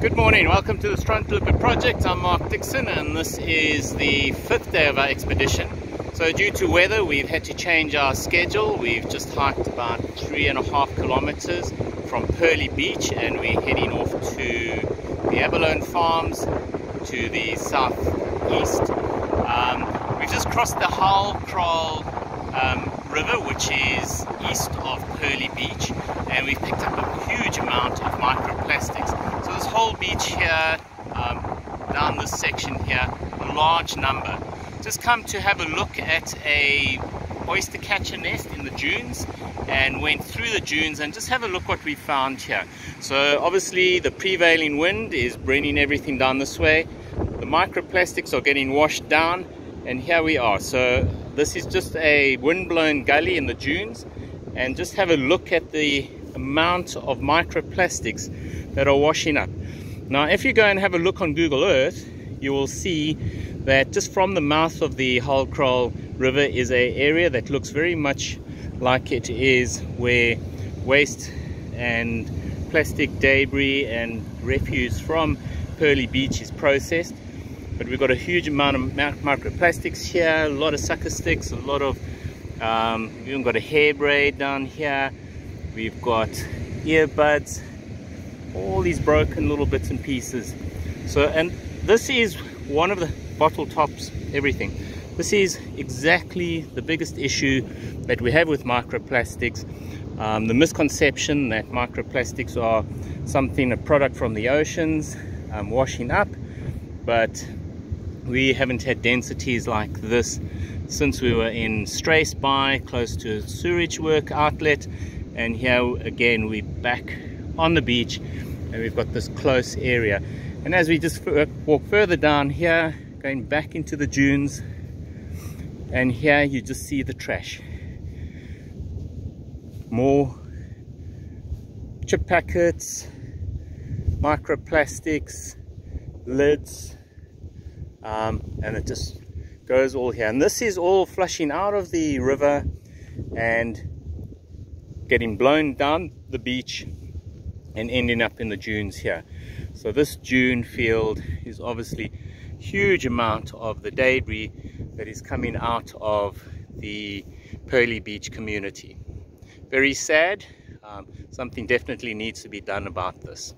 Good morning, welcome to the Strandloper project. I'm Mark Dixon and this is the fifth day of our expedition. So due to weather we've had to change our schedule. We've just hiked about three and a half kilometers from Pearly Beach and we're heading off to the Abalone Farms to the southeast. Um, we've just crossed the Hull Kraal um, River which is east of Pearly Beach and we've picked up a huge amount of microplastics. This whole beach here, um, down this section here, a large number. Just come to have a look at a oyster catcher nest in the dunes and went through the dunes and just have a look what we found here. So obviously the prevailing wind is bringing everything down this way. The microplastics are getting washed down and here we are. So this is just a wind-blown gully in the dunes and just have a look at the amount of microplastics that are washing up. Now, if you go and have a look on Google Earth, you will see that just from the mouth of the Hull River is a area that looks very much like it is where waste and plastic debris and refuse from Pearly Beach is processed. But we've got a huge amount of microplastics here, a lot of sucker sticks, a lot of, um, we've even got a hair braid down here. We've got earbuds, all these broken little bits and pieces. So, and this is one of the bottle tops, everything. This is exactly the biggest issue that we have with microplastics. Um, the misconception that microplastics are something, a product from the oceans, um, washing up, but we haven't had densities like this since we were in Struisbaai, close to a sewage work outlet, and here again we're back on the beach and we've got this close area. And as we just walk further down here going back into the dunes and here you just see the trash. More chip packets microplastics lids um, and it just goes all here. And this is all flushing out of the river and getting blown down the beach and ending up in the dunes here. So this dune field is obviously huge amount of the debris that is coming out of the Pearly Beach community. Very sad, um, something definitely needs to be done about this.